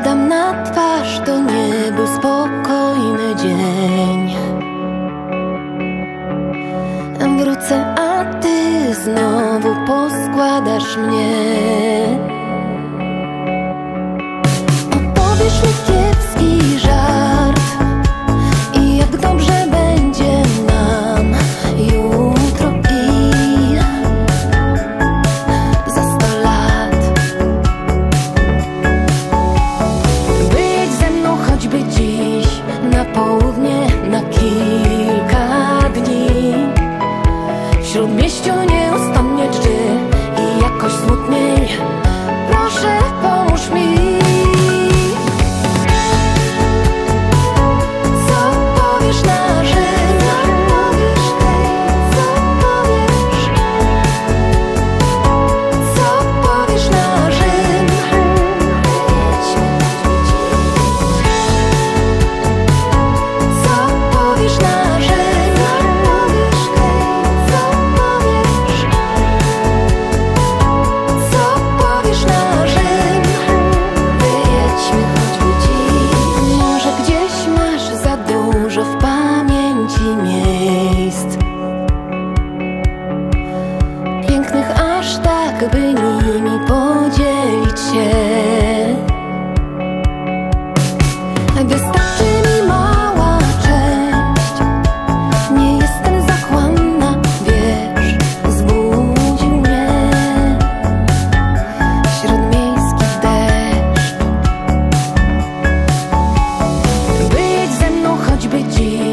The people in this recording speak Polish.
Siadam na twarz, do nie był spokojny dzień. Wrócę, a ty znowu poskładasz mnie. kilka dni. Wśród mieściu nieustannie czczy I jakoś smutno jakby nimi podzielić się. Wystarczy mi mała część Nie jestem zakłamna, wiesz, zbudził mnie. Śródmiejski deszcz. Być ze mną choćby dziś.